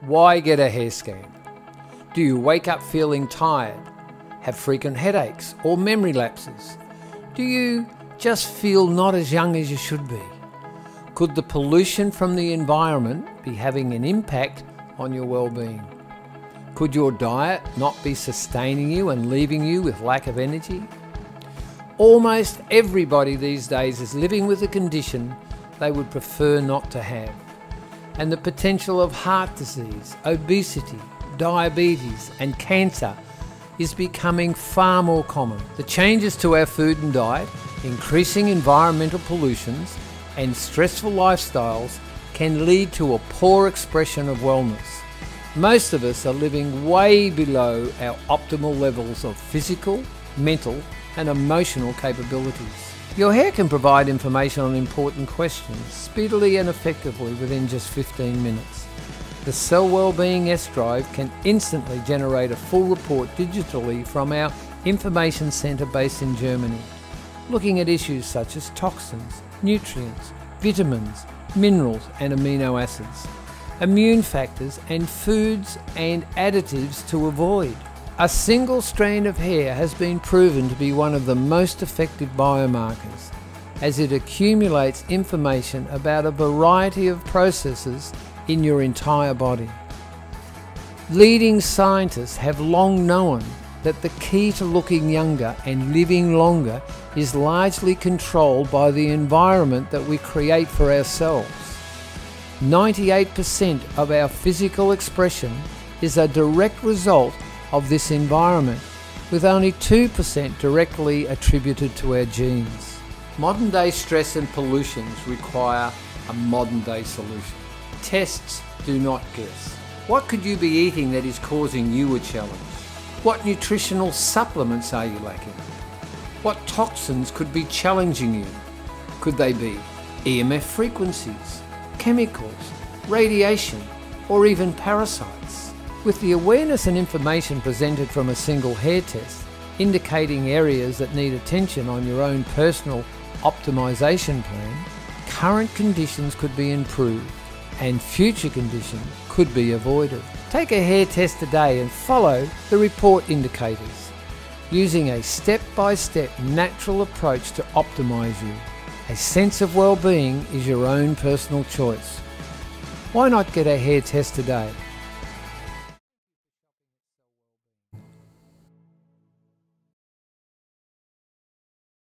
Why get a hair scan? Do you wake up feeling tired, have frequent headaches or memory lapses? Do you just feel not as young as you should be? Could the pollution from the environment be having an impact on your well-being? Could your diet not be sustaining you and leaving you with lack of energy? Almost everybody these days is living with a condition they would prefer not to have. And the potential of heart disease, obesity, diabetes, and cancer is becoming far more common. The changes to our food and diet, increasing environmental pollutions, and stressful lifestyles can lead to a poor expression of wellness. Most of us are living way below our optimal levels of physical, mental, and emotional capabilities. Your hair can provide information on important questions speedily and effectively within just 15 minutes. The Cell Wellbeing S Drive can instantly generate a full report digitally from our information centre based in Germany, looking at issues such as toxins, nutrients, vitamins, minerals and amino acids, immune factors and foods and additives to avoid. A single strand of hair has been proven to be one of the most effective biomarkers as it accumulates information about a variety of processes in your entire body. Leading scientists have long known that the key to looking younger and living longer is largely controlled by the environment that we create for ourselves. 98% of our physical expression is a direct result of this environment, with only 2% directly attributed to our genes. Modern day stress and pollutions require a modern day solution. Tests do not guess. What could you be eating that is causing you a challenge? What nutritional supplements are you lacking? What toxins could be challenging you? Could they be EMF frequencies, chemicals, radiation, or even parasites? With the awareness and information presented from a single hair test, indicating areas that need attention on your own personal optimization plan, current conditions could be improved and future conditions could be avoided. Take a hair test today and follow the report indicators using a step-by-step -step natural approach to optimize you. A sense of well-being is your own personal choice. Why not get a hair test today?